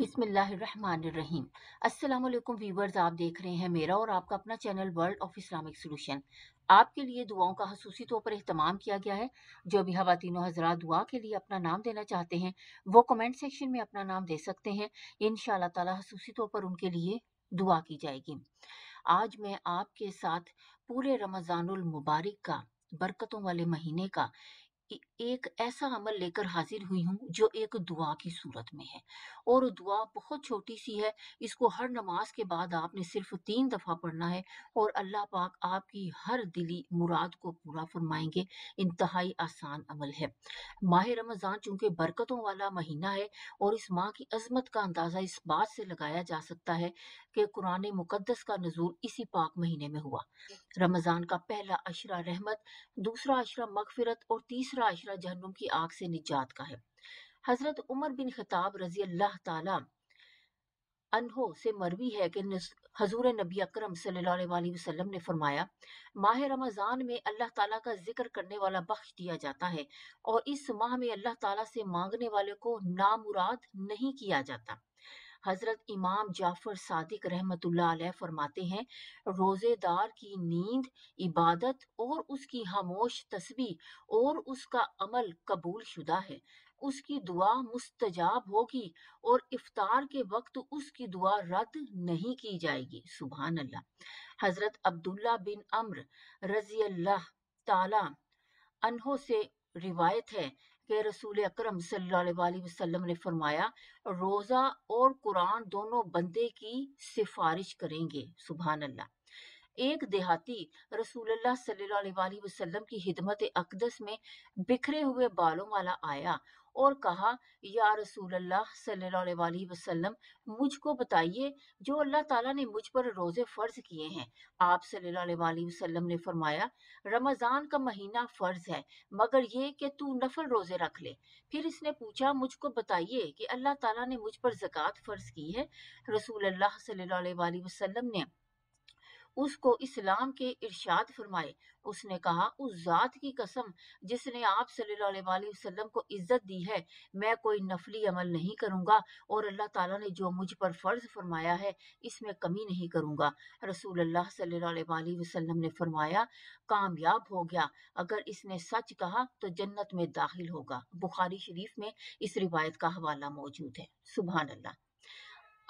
बिस्मिल्लाहिर्रहमानिर्रहीम। अस्सलाम वालेकुम व्यूवर्स, आप देख रहे हैं मेरा और आपका अपना channel world of Islamic solution. आपके लिए दुआओं का खसूसी तौर पर अहतमाम किया गया है। जो भी हवातीनों हजरा दुआ के लिए अपना नाम देना चाहते हैं, वो कमेंट सेक्शन में अपना नाम दे सकते हैं। इन ताला खसूसी तौर पर उनके लिए दुआ की जाएगी। आज मैं आपके साथ पूरे रमज़ानुल मुबारक का, बरकतों वाले महीने का एक ऐसा अमल लेकर हाजिर हुई हूँ, जो एक दुआ की सूरत में है। और दुआ बहुत छोटी सी है, इसको हर नमाज़ के बाद आपने सिर्फ़ तीन दफ़ा पढ़ना है और अल्लाह पाक आपकी हर दिली मुराद को पूरा फरमाएँगे। इंतहाई आसान अमल है। माह रमज़ान चूँकि बरकतों वाला महीना है और इस माह की अजमत का अंदाज़ा इस बात से लगाया जा सकता है कि कुरान मुकदस का नजूर इसी पाक महीने में हुआ। रमज़ान का पहला अशरा रहमत, दूसरा अशरा मगफिरत और तीसरा अशरा जहनुम की आग से निजात का है। हज़रत उमर बिन खताब रज़ी अल्लाह ताला अनहो से मरवी है कि हजूर नबी अकरम वसल्लम ने फरमाया, माह रमज़ान में अल्लाह ताला का ज़िक्र करने वाला बख्श दिया जाता है और इस माह में अल्लाह ताला से मांगने वाले को नामुराद नहीं किया जाता। हज़रत इमाम जाफ़र सादिक रहमत फरमाते हैं, रोजेदार की नींद, इबादत और उसकी खामोश तस्वीर और उसका अमल कबूल शुदा है। उसकी दुआ मुस्तजाब होगी और इफ्तार के वक्त उसकी दुआ रद्द नहीं की जाएगी। सुबहान अल्लाह हज़रत अब्दुल्ला बिन अम्र रज़ी अल्लाह ताला अनहो से रिवायत है कि रसूल अक्रम वसल्लम ने फरमाया, रोजा और कुरान दोनों बंदे की सिफारिश करेंगे सुबहान अल्लाह एक देहाती रसूलुल्लाह सल्लल्लाहु अलैहि की हिदमत अकदस में बिखरे हुए बालों वाला आया और कहा, या रसूल अल्लाह सल्लल्लाहु वसल्लम, मुझको बताइए, जो अल्लाह ताला ने मुझ पर रोज़े फ़र्ज़ किए हैं, आप सल्लल्लाहु वसल्लम ने फरमाया, रमज़ान का महीना फ़र्ज़ है, मगर ये कि तू नफल रोज़े रख ले। फिर इसने पूछा, मुझको बताइए कि अल्लाह ताला ने मुझ पर जक़ात फ़र्ज़ की है? रसूल अल्लाह सल्लल्लाहु वसल्लम ने उसको इस्लाम के इरशाद फरमाए। उसने कहा, उस जात की कसम, जिसने आप सल्लल्लाहु अलैहि वसल्लम को इज़्ज़त दी है, मैं कोई नफली अमल नहीं करूँगा और अल्लाह ताला ने जो मुझ पर फ़र्ज़ फरमाया है, इसमें कमी नहीं करूँगा। रसूल अल्लाह सल्लल्लाहु अलैहि वसल्लम ने फरमाया, कामयाब हो गया। अगर इसने सच कहा तो जन्नत में दाखिल होगा। बुखारी शरीफ में इस रिवायत का हवाला मौजूद है। सुबह अल्लाह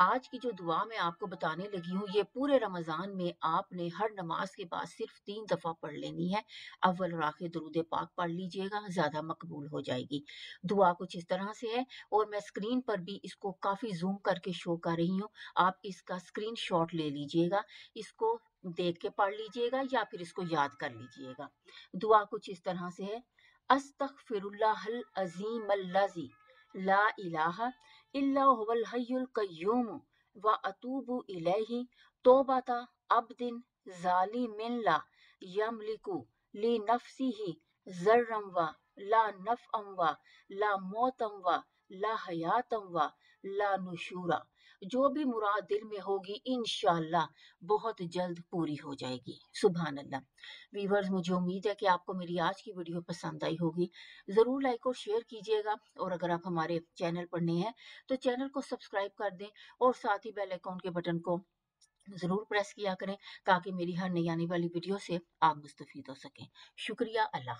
आज की जो दुआ मैं आपको बताने लगी हूँ, ये पूरे रमज़ान में आपने हर नमाज़ के बाद सिर्फ़ तीन दफ़ा पढ़ लेनी है। अव्वल आखिर दरूद पाक पढ़ लीजिएगा, ज़्यादा मकबूल हो जाएगी। दुआ कुछ इस तरह से है और मैं स्क्रीन पर भी इसको काफ़ी जूम करके शो कर रही हूँ। आप इसका स्क्रीन शॉट ले लीजिएगा, इसको देख के पढ़ लीजिएगा या फिर इसको याद कर लीजिएगा। दुआ कुछ इस तरह से है अस्तगफिरुल्लाह अजीम अल्लाजी ला इलाहा इल्ला हुवल हय्युल कय्यूम व अतूबु इलैहि तौबता अब्दिन जालिमिन ला यमलिकु ली नफ्सिही जर्रम व ला नफअम व ला मौतम व ला हयातम व ला नुशूरा। जो भी मुराद दिल में होगी इन बहुत जल्द पूरी हो जाएगी। सुबह अल्लाह वीवर्स मुझे उम्मीद है कि आपको मेरी आज की वीडियो पसंद आई होगी। ज़रूर लाइक और शेयर कीजिएगा और अगर आप हमारे चैनल पर नए हैं तो चैनल को सब्सक्राइब कर दें और साथ ही बेल अकाउंट के बटन को ज़रूर प्रेस किया करें ताकि मेरी हर नई आने वाली वीडियो से आप मुस्तफ़ हो सकें। शुक्रिया, अल्लाह